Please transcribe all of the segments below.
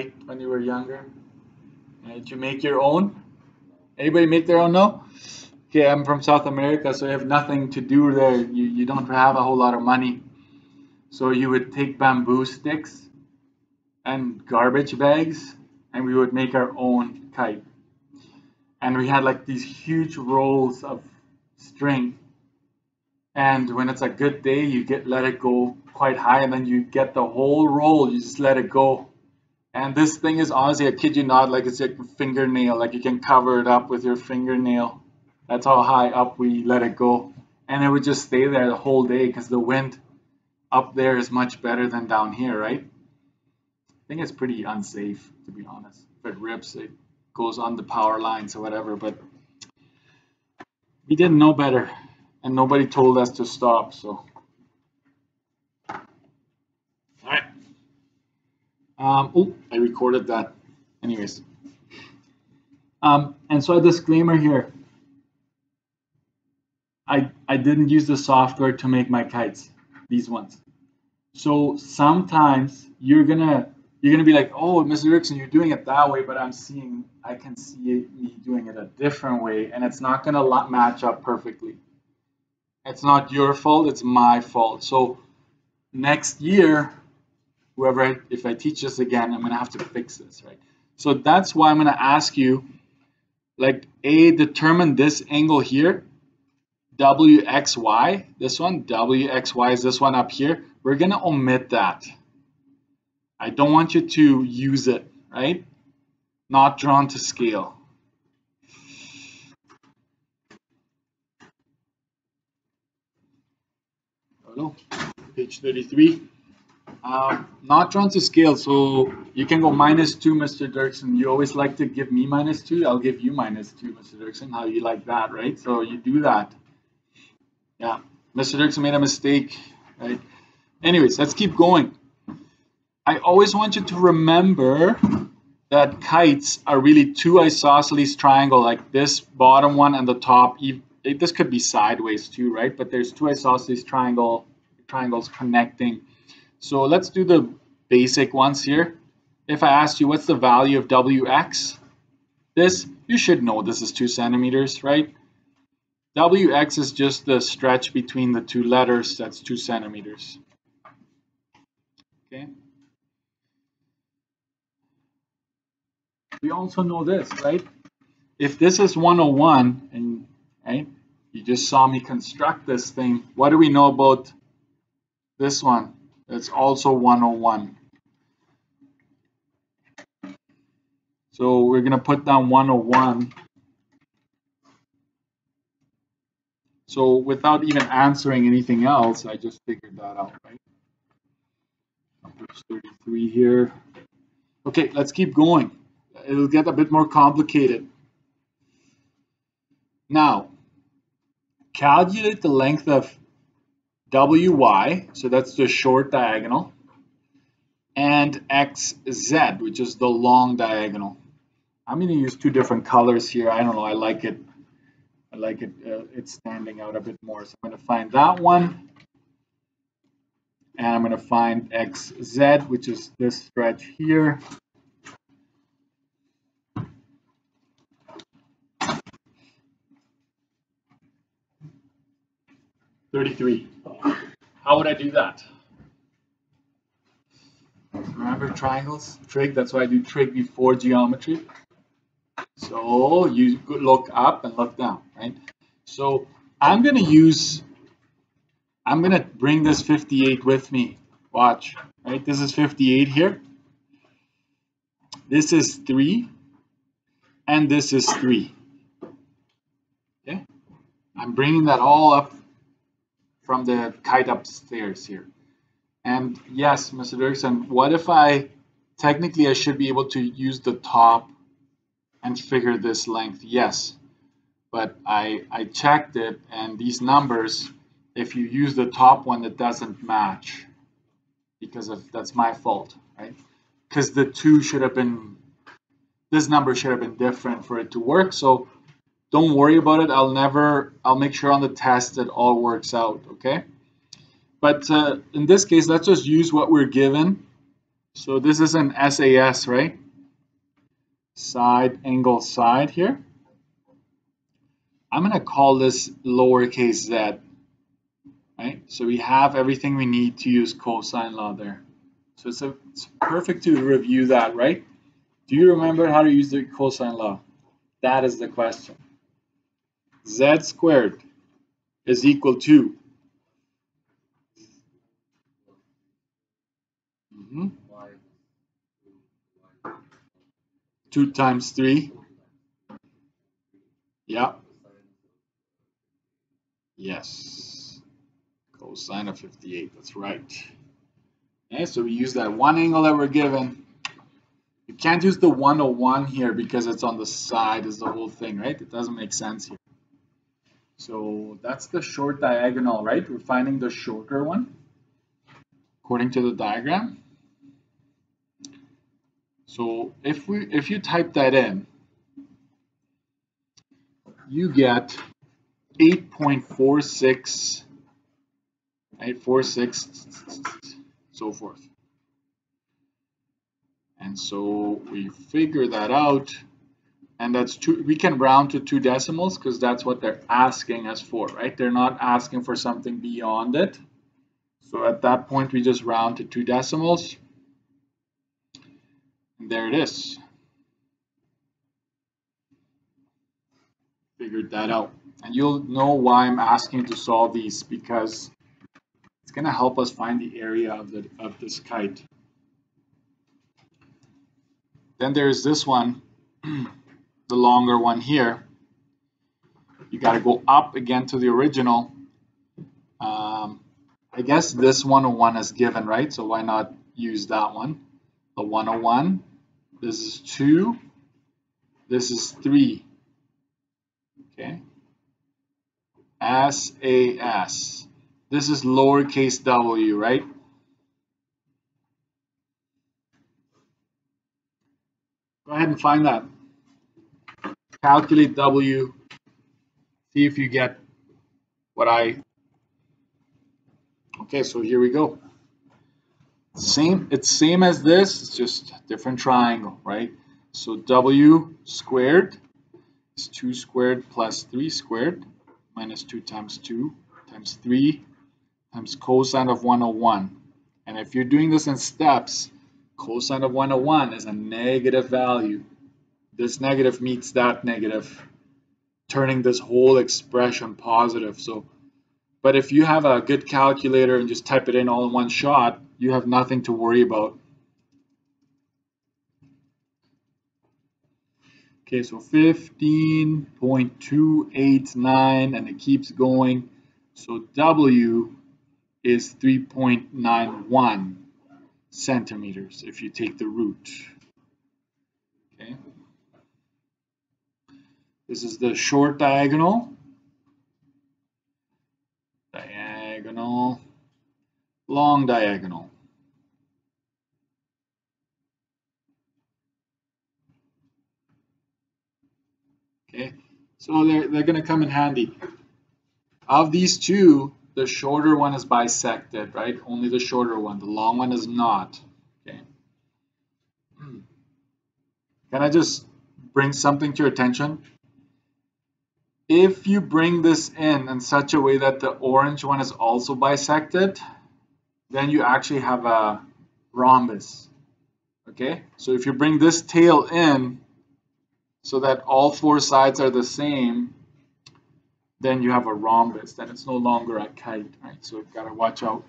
kite when you were younger? Uh, did you make your own? Anybody make their own? No? Okay, I'm from South America, so you have nothing to do there. You, you don't have a whole lot of money. So you would take bamboo sticks and garbage bags, and we would make our own kite. And we had like these huge rolls of string. And when it's a good day, you get let it go quite high, and then you get the whole roll. You just let it go. And this thing is honestly, I kid you not, like it's a fingernail. Like you can cover it up with your fingernail that's how high up we let it go. And it would just stay there the whole day because the wind up there is much better than down here, right? I think it's pretty unsafe, to be honest. If it rips, it goes on the power lines or whatever, but we didn't know better and nobody told us to stop, so. All right. Um, oh, I recorded that. Anyways. Um, and so a disclaimer here. I, I didn't use the software to make my kites, these ones. So sometimes you're gonna you're gonna be like, oh, Mr. Erickson, you're doing it that way, but I'm seeing I can see me doing it a different way, and it's not gonna match up perfectly. It's not your fault; it's my fault. So next year, whoever if I teach this again, I'm gonna have to fix this, right? So that's why I'm gonna ask you, like, a determine this angle here WXY, this one, WXY is this one up here. We're going to omit that. I don't want you to use it, right? Not drawn to scale. Page 33. Um, not drawn to scale, so you can go minus 2, Mr. Doerksen. You always like to give me minus 2. I'll give you minus 2, Mr. Doerksen. How you like that, right? So you do that. Yeah, Mr. Doerksen made a mistake, right? Anyways, let's keep going. I always want you to remember that kites are really two isosceles triangle, like this bottom one and the top. This could be sideways too, right? But there's two isosceles triangle triangles connecting. So let's do the basic ones here. If I asked you what's the value of Wx, this, you should know this is two centimeters, right? Wx is just the stretch between the two letters, that's two centimeters. Okay. We also know this, right? If this is 101, and right, you just saw me construct this thing, what do we know about this one? It's also 101. So we're going to put down 101 So without even answering anything else, I just figured that out, right? Page 33 here. Okay, let's keep going. It'll get a bit more complicated. Now, calculate the length of WY, so that's the short diagonal, and XZ, which is the long diagonal. I'm going to use two different colors here. I don't know, I like it I like it, uh, it's standing out a bit more. So I'm going to find that one. And I'm going to find XZ, which is this stretch here. Thirty-three. How would I do that? Remember triangles? Trig, that's why I do trig before geometry. So you look up and look down, right? So I'm going to use, I'm going to bring this 58 with me. Watch, right? This is 58 here. This is 3. And this is 3. Okay? I'm bringing that all up from the kite upstairs here. And yes, Mr. Doerksen, what if I, technically I should be able to use the top and figure this length, yes. But I, I checked it and these numbers, if you use the top one, it doesn't match because of that's my fault, right? Because the two should have been, this number should have been different for it to work. So don't worry about it. I'll never, I'll make sure on the test it all works out, okay? But uh, in this case, let's just use what we're given So this is an SAS, right? Side angle side here. I'm going to call this lowercase z, right? So we have everything we need to use cosine law there. So it's, a, it's perfect to review that, right? Do you remember how to use the cosine law? That is the question. Z squared is equal to mm -hmm, 2 times 3. Yeah. Yes. Cosine of 58, that's right. Okay, so we use that one angle that we're given. You can't use the 101 here because it's on the side is the whole thing, right? It doesn't make sense here. So that's the short diagonal, right? We're finding the shorter one according to the diagram. So if we if you type that in, you get 8.46, right? 46, so forth. And so we figure that out, and that's two. We can round to two decimals because that's what they're asking us for, right? They're not asking for something beyond it. So at that point, we just round to two decimals. And there it is. Figured that out. And you'll know why I'm asking to solve these because it's going to help us find the area of, the, of this kite. Then there's this one, the longer one here. You got to go up again to the original. Um, I guess this 101 is given, right? So why not use that one? The 101 this is 2. This is 3. Okay. SAS. This is lowercase w, right? Go ahead and find that. Calculate W. See if you get what I... Okay, so here we go. Same, it's same as this, it's just different triangle, right? So W squared is 2 squared plus 3 squared minus 2 times 2 times 3 times cosine of 101. And if you're doing this in steps, cosine of 101 is a negative value. This negative meets that negative, turning this whole expression positive. So, but if you have a good calculator and just type it in all in one shot, you have nothing to worry about. Okay, so 15.289 and it keeps going. So W is 3.91 centimeters if you take the root. Okay. This is the short diagonal. Diagonal long diagonal. Okay, so they're, they're going to come in handy. Of these two, the shorter one is bisected, right? Only the shorter one. The long one is not. Okay. Hmm. Can I just bring something to your attention? If you bring this in in such a way that the orange one is also bisected, then you actually have a rhombus. Okay, so if you bring this tail in so that all four sides are the same, then you have a rhombus. Then it's no longer a kite, right? So you've got to watch out.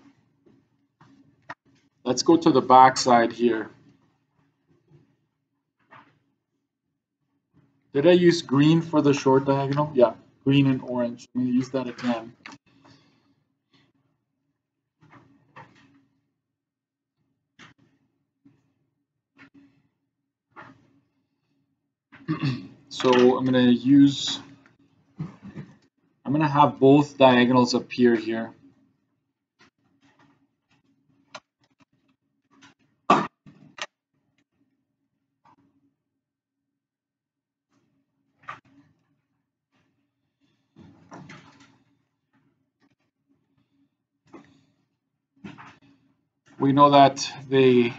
Let's go to the back side here. Did I use green for the short diagonal? Yeah, green and orange. I'm going to use that again. so I'm going to use, I'm going to have both diagonals appear here. We know that they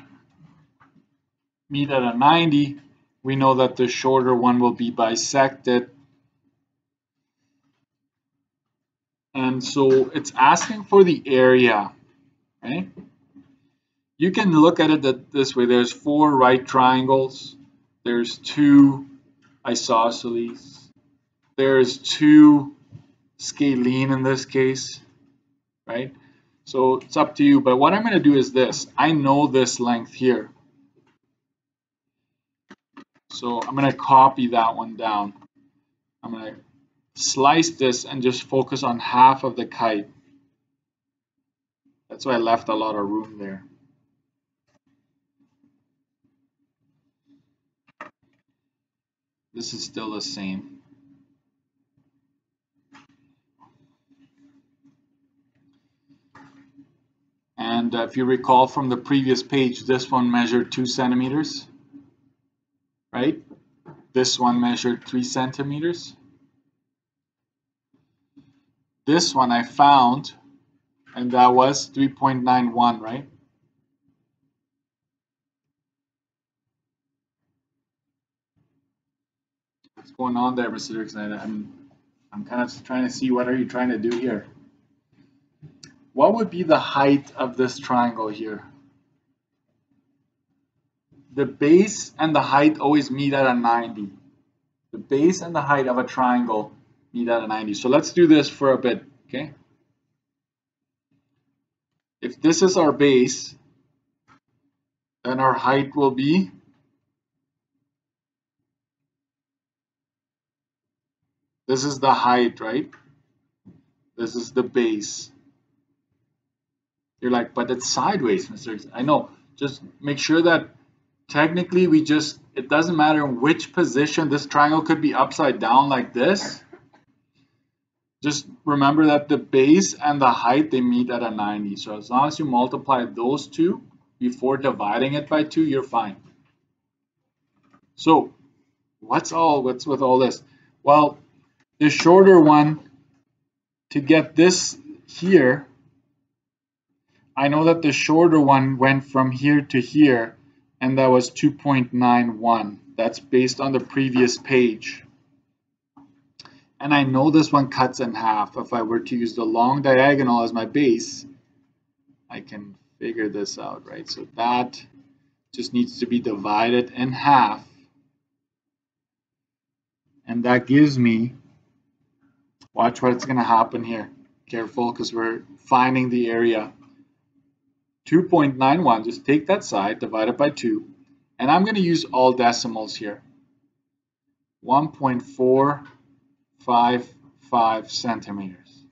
meet at a 90, we know that the shorter one will be bisected. And so it's asking for the area, right? You can look at it this way. There's four right triangles. There's two isosceles. There's two scalene in this case, right? So it's up to you. But what I'm going to do is this. I know this length here. So I'm going to copy that one down. I'm going to slice this and just focus on half of the kite. That's why I left a lot of room there. This is still the same. And uh, if you recall from the previous page, this one measured two centimeters, right? This one measured three centimeters. This one I found, and that was 3.91, right? What's going on there, Mr. Doerksen? I'm, I'm kind of trying to see what are you trying to do here what would be the height of this triangle here? The base and the height always meet at a 90. The base and the height of a triangle meet at a 90. So let's do this for a bit, okay? If this is our base, then our height will be this is the height, right? This is the base. You're like, but it's sideways, Mr. I know. Just make sure that technically we just, it doesn't matter which position this triangle could be upside down like this. Just remember that the base and the height, they meet at a 90. So as long as you multiply those two before dividing it by two, you're fine. So what's all, what's with all this? Well, the shorter one, to get this here, I know that the shorter one went from here to here, and that was 2.91. That's based on the previous page. And I know this one cuts in half. If I were to use the long diagonal as my base, I can figure this out, right? So that just needs to be divided in half. And that gives me, watch what's going to happen here. Careful, because we're finding the area. 2.91, just take that side, divide it by 2, and I'm going to use all decimals here. 1.455 centimeters.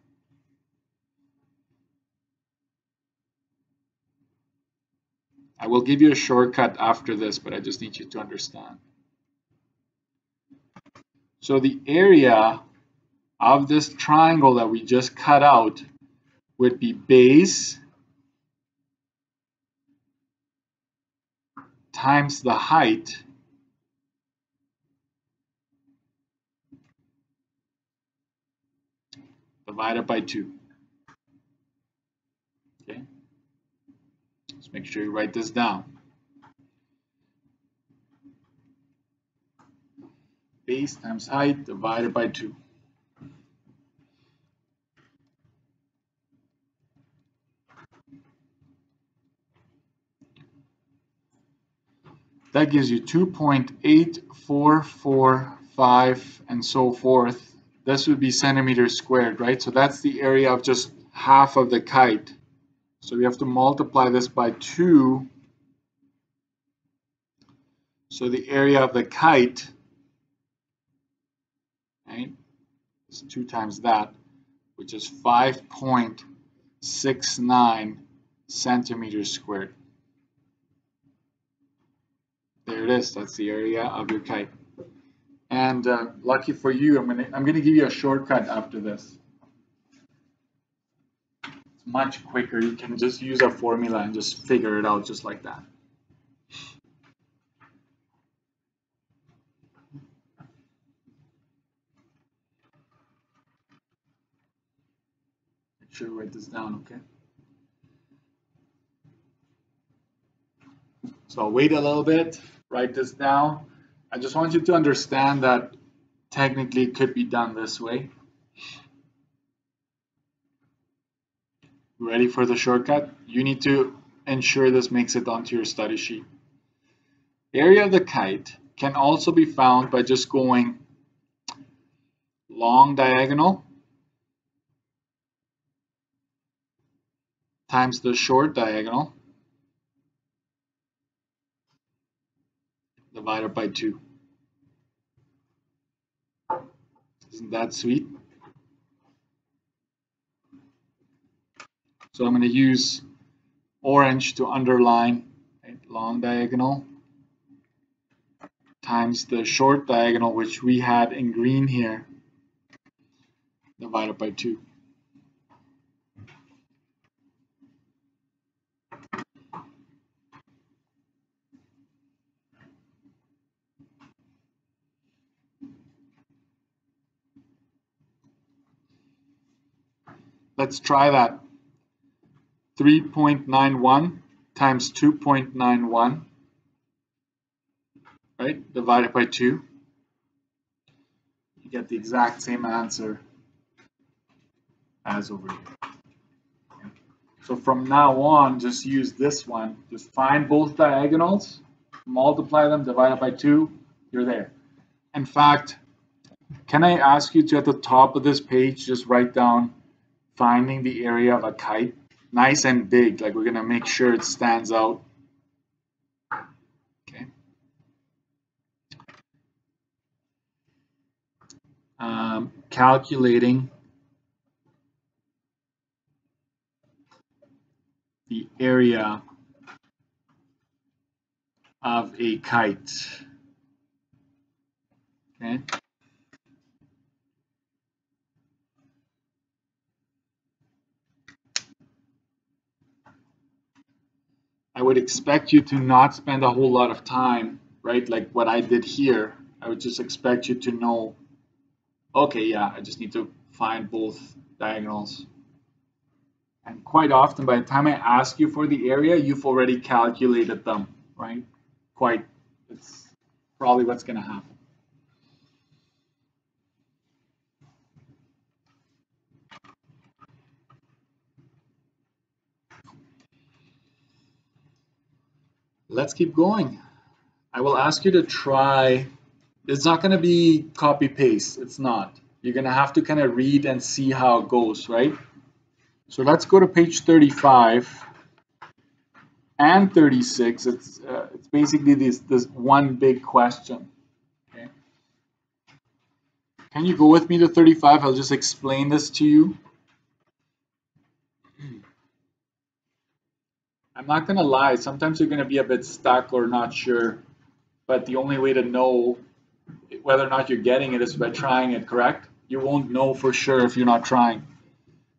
I will give you a shortcut after this, but I just need you to understand. So the area of this triangle that we just cut out would be base times the height divided by 2. Okay, let's make sure you write this down. Base times height divided by 2. That gives you 2.8445 and so forth. This would be centimeters squared, right? So that's the area of just half of the kite. So we have to multiply this by 2. So the area of the kite, right, is 2 times that, which is 5.69 centimeters squared. There it is. That's the area of your kite. And uh, lucky for you, I'm gonna I'm gonna give you a shortcut after this. It's much quicker. You can just use a formula and just figure it out just like that. Make sure you write this down, okay? So I'll wait a little bit. Write this down. I just want you to understand that technically it could be done this way. Ready for the shortcut? You need to ensure this makes it onto your study sheet. Area of the kite can also be found by just going long diagonal times the short diagonal divided by 2. Isn't that sweet? So I'm going to use orange to underline right, long diagonal times the short diagonal, which we had in green here, divided by 2. Let's try that. 3.91 times 2.91, right, divided by 2. You get the exact same answer as over here. So from now on, just use this one. Just find both diagonals, multiply them, divide it by 2, you're there. In fact, can I ask you to, at the top of this page, just write down finding the area of a kite nice and big like we're gonna make sure it stands out. Okay. Um, calculating the area of a kite. Okay I would expect you to not spend a whole lot of time, right? Like what I did here. I would just expect you to know, okay, yeah, I just need to find both diagonals. And quite often, by the time I ask you for the area, you've already calculated them, right? Quite, it's probably what's going to happen. Let's keep going. I will ask you to try. It's not going to be copy paste. It's not. You're going to have to kind of read and see how it goes, right? So let's go to page 35 and 36. It's uh, it's basically this this one big question. Okay. Can you go with me to 35? I'll just explain this to you. I'm not going to lie, sometimes you're going to be a bit stuck or not sure, but the only way to know whether or not you're getting it is by trying it, correct? You won't know for sure if you're not trying.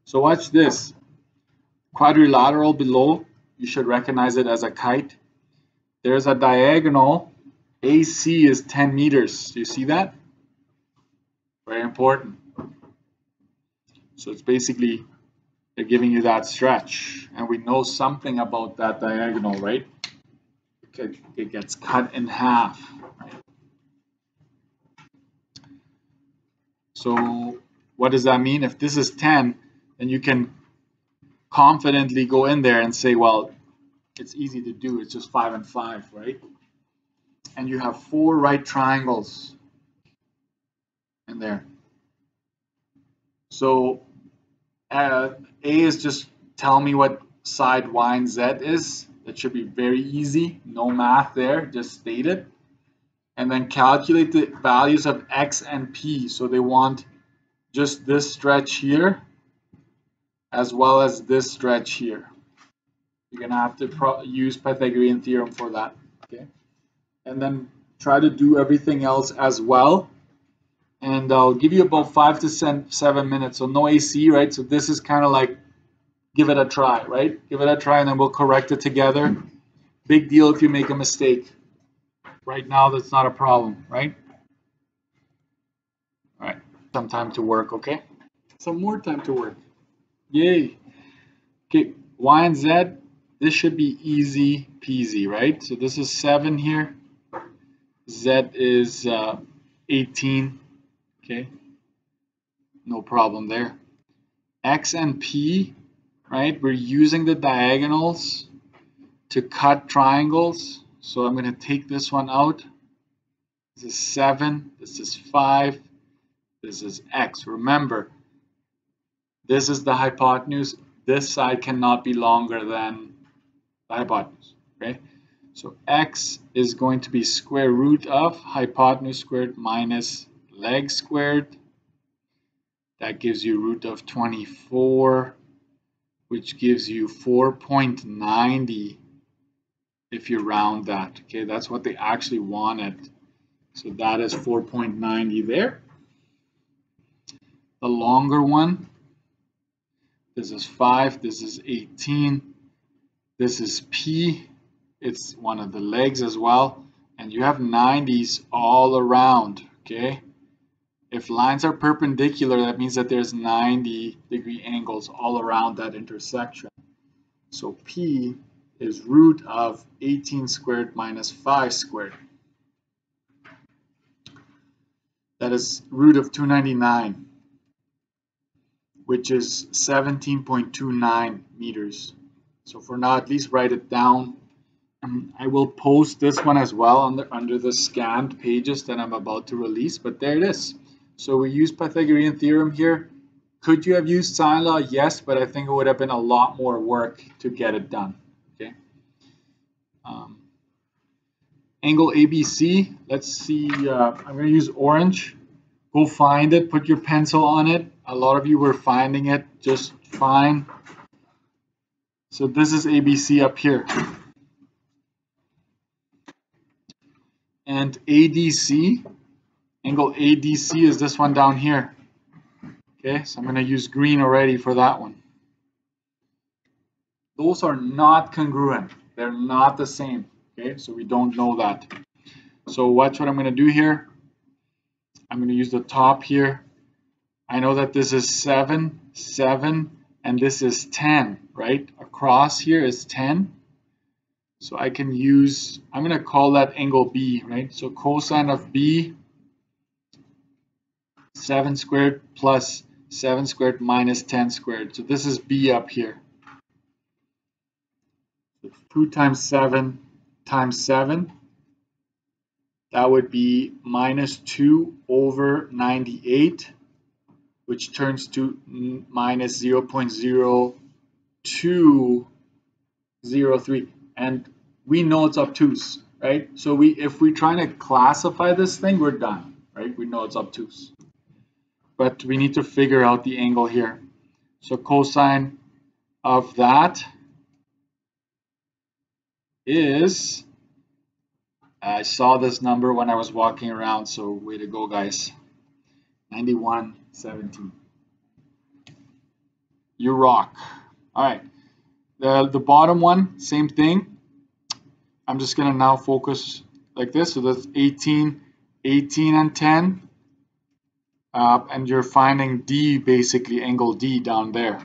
So watch this. Quadrilateral below, you should recognize it as a kite. There's a diagonal, AC is 10 meters. Do you see that? Very important. So it's basically they're giving you that stretch. And we know something about that diagonal, right? It gets cut in half. So what does that mean? If this is 10, then you can confidently go in there and say, well, it's easy to do. It's just 5 and 5, right? And you have four right triangles in there. So uh, A is just tell me what side Y and Z is. That should be very easy. No math there, just state it. And then calculate the values of X and P. So they want just this stretch here as well as this stretch here. You're going to have to use Pythagorean theorem for that. Okay, And then try to do everything else as well and I'll give you about five to seven minutes. So no AC, right? So this is kind of like give it a try, right? Give it a try and then we'll correct it together. Big deal if you make a mistake. Right now, that's not a problem, right? All right, some time to work, okay? Some more time to work. Yay. Okay, Y and Z, this should be easy peasy, right? So this is 7 here. Z is uh, 18, okay, no problem there. X and P, right, we're using the diagonals to cut triangles. So I'm going to take this one out. This is 7, this is 5, this is X. Remember, this is the hypotenuse. This side cannot be longer than the hypotenuse, okay? So X is going to be square root of hypotenuse squared minus leg squared. That gives you root of 24, which gives you 4.90 if you round that. Okay, that's what they actually wanted. So that is 4.90 there. The longer one, this is 5, this is 18, this is P, it's one of the legs as well, and you have 90s all around, okay? If lines are perpendicular, that means that there's 90 degree angles all around that intersection. So P is root of 18 squared minus 5 squared. That is root of 299, which is 17.29 meters. So for now, at least write it down. Um, I will post this one as well under, under the scanned pages that I'm about to release, but there it is. So we use Pythagorean theorem here. Could you have used sine law? Yes, but I think it would have been a lot more work to get it done. Okay. Um, angle ABC. Let's see. Uh, I'm going to use orange. Go find it. Put your pencil on it. A lot of you were finding it just fine. So this is ABC up here. And ADC, angle ADC is this one down here. Okay, so I'm going to use green already for that one. Those are not congruent. They're not the same. Okay, so we don't know that. So watch what I'm going to do here. I'm going to use the top here. I know that this is 7, 7, and this is 10, right? Across here is 10. So I can use, I'm going to call that angle B, right? So cosine of B, 7 squared plus 7 squared minus 10 squared. So this is B up here. 2 times 7 times 7. That would be minus 2 over 98 which turns to minus 0 0.0203 and we know it's obtuse right so we if we're trying to classify this thing we're done right we know it's obtuse but we need to figure out the angle here so cosine of that is I saw this number when I was walking around so way to go guys 91 17. You rock. All right. The, the bottom one, same thing. I'm just to now focus like this. So that's 18, 18 and 10. Uh, and you're finding D, basically angle D down there.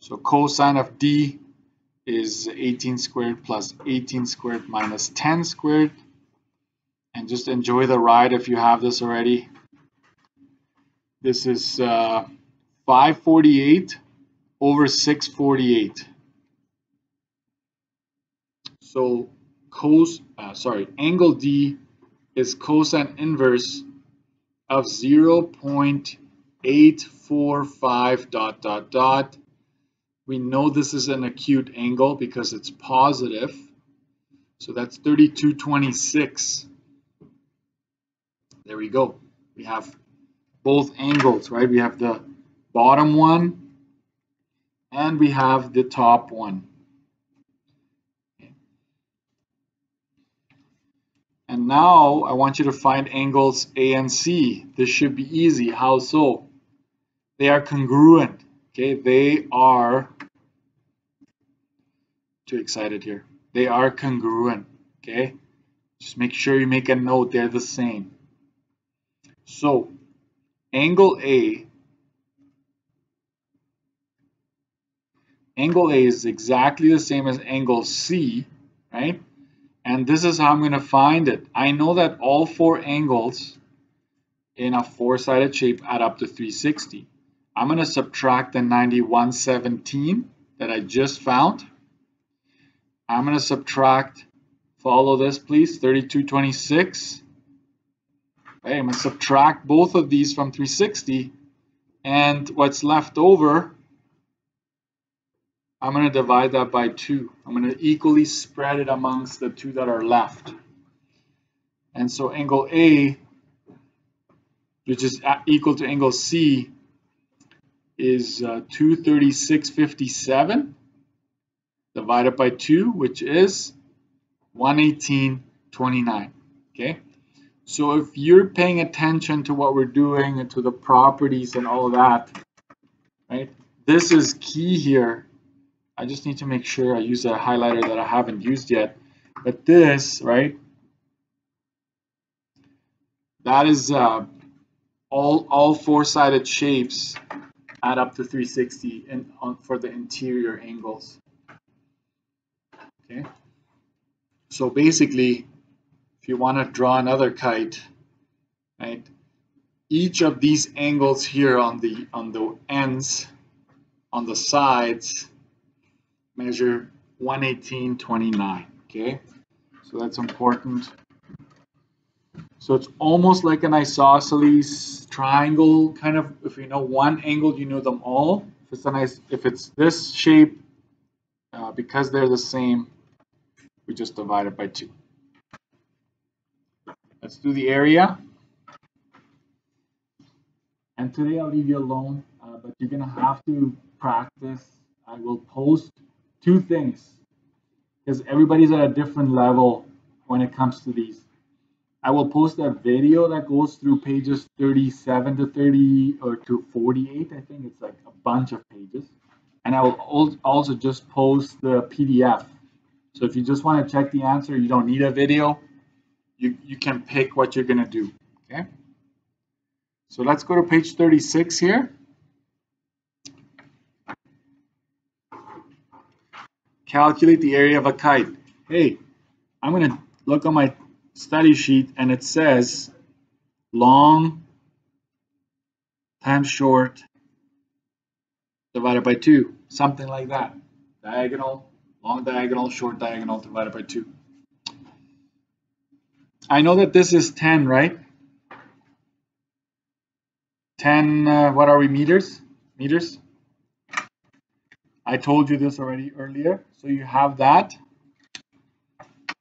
So cosine of D is 18 squared plus 18 squared minus 10 squared. And just enjoy the ride if you have this already. This is uh, 548 over 648. So cos, uh, sorry, angle D is cosine inverse of 0.845 dot dot dot. We know this is an acute angle because it's positive. So that's 3226. There we go. We have both angles, right? We have the bottom one and we have the top one. And now I want you to find angles A and C. This should be easy. How so? They are congruent. Okay, they are too excited here. They are congruent. Okay, just make sure you make a note. They're the same. So angle A angle A is exactly the same as angle C, right? And this is how I'm going to find it. I know that all four angles in a four-sided shape add up to 360. I'm going to subtract the 9117 that I just found. I'm going to subtract, follow this please, 3226. Okay, I'm going to subtract both of these from 360 and what's left over, I'm going to divide that by 2. I'm going to equally spread it amongst the two that are left. And so angle A, which is equal to angle C, is uh, 236.57 divided by 2, which is 118.29. Okay, so if you're paying attention to what we're doing and to the properties and all that, right, this is key here. I just need to make sure I use a highlighter that I haven't used yet. But this, right, that is uh, all, all four-sided shapes add up to 360 in, on, for the interior angles. Okay, so basically, if you want to draw another kite, right, each of these angles here on the on the ends, on the sides, measure 118.29. Okay, so that's important. So it's almost like an isosceles triangle, kind of. If you know one angle, you know them all. If it's a nice, if it's this shape, uh, because they're the same, we just divide it by two. Let's do the area. And today I'll leave you alone, uh, but you're gonna have to practice. I will post two things because everybody's at a different level when it comes to these. I will post a video that goes through pages 37 to 30 or to 48. I think it's like a bunch of pages. And I will also just post the PDF. So if you just want to check the answer, you don't need a video. You, you can pick what you're going to do. Okay. So let's go to page 36 here. Calculate the area of a kite. Hey, I'm going to look on my study sheet and it says long times short divided by 2, something like that. Diagonal, long diagonal, short diagonal divided by 2. I know that this is 10, right? 10, uh, what are we, meters? Meters? I told you this already earlier. So you have that.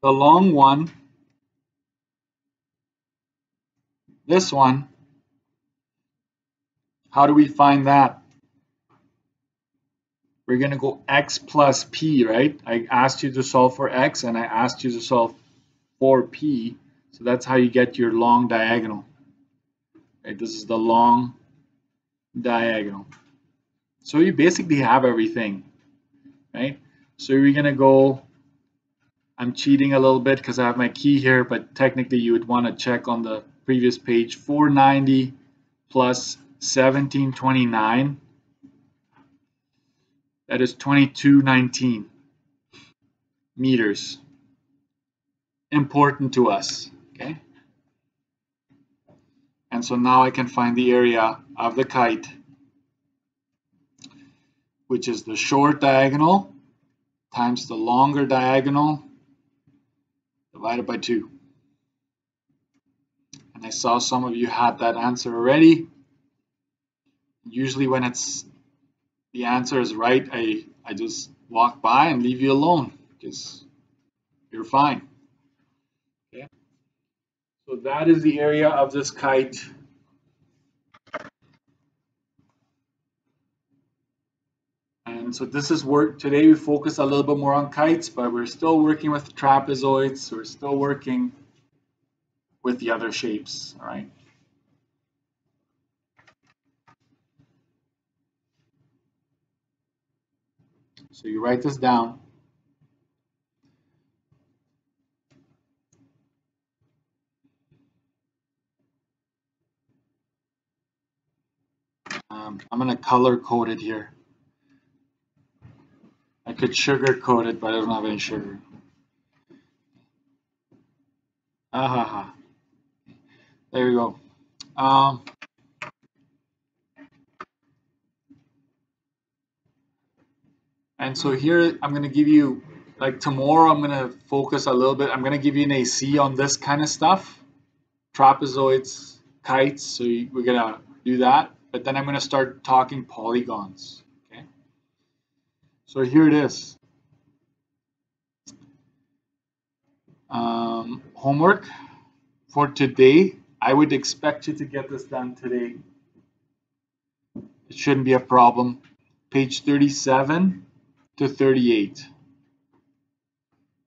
The long one this one, how do we find that? We're going to go x plus p, right? I asked you to solve for x and I asked you to solve for p. So that's how you get your long diagonal. Right? This is the long diagonal. So you basically have everything, right? So we're going to go, I'm cheating a little bit because I have my key here, but technically you would want to check on the previous page 490 plus 1729 that is 2219 meters important to us okay? And so now I can find the area of the kite which is the short diagonal times the longer diagonal divided by 2 And I saw some of you had that answer already. Usually when it's the answer is right, I, I just walk by and leave you alone because you're fine. Okay. So that is the area of this kite. And so this is work, today we focus a little bit more on kites, but we're still working with trapezoids. We're still working with the other shapes, all right? So you write this down. Um, I'm going to color code it here. I could sugar coat it, but I don't have any sugar. Ah, there we go. Um, and so here I'm going to give you, like tomorrow I'm going to focus a little bit. I'm going to give you an AC on this kind of stuff, trapezoids, kites. So we're going to do that. But then I'm going to start talking polygons. So here it is. Um, homework for today. I would expect you to get this done today. It shouldn't be a problem. Page 37 to 38.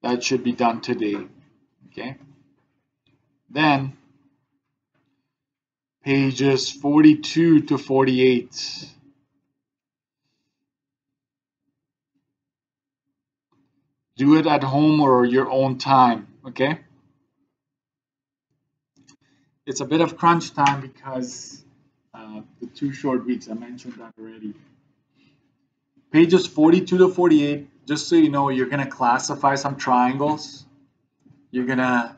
That should be done today. Okay. Then pages 42 to 48. Do it at home or your own time, okay? It's a bit of crunch time because uh, the two short weeks, I mentioned that already. Pages 42 to 48, just so you know, you're to classify some triangles. You're to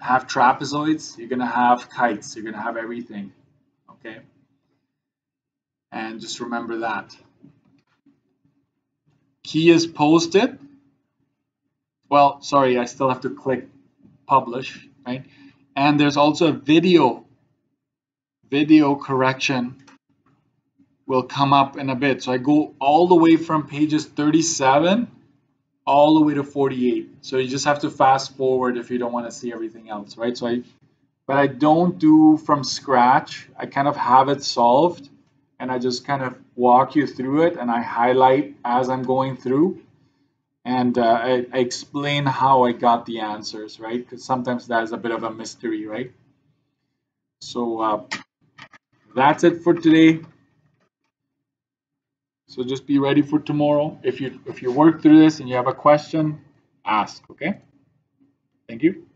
have trapezoids, you're to have kites, you're to have everything, okay? And just remember that. Key is posted. Well, sorry, I still have to click publish, right? And there's also a video, video correction will come up in a bit. So I go all the way from pages 37 all the way to 48. So you just have to fast forward if you don't want to see everything else, right? So I, but I don't do from scratch. I kind of have it solved and I just kind of walk you through it and I highlight as I'm going through and uh, I, I explain how I got the answers, right? Because sometimes that is a bit of a mystery, right? So uh, that's it for today. So just be ready for tomorrow. If you if you work through this and you have a question, ask, okay? Thank you.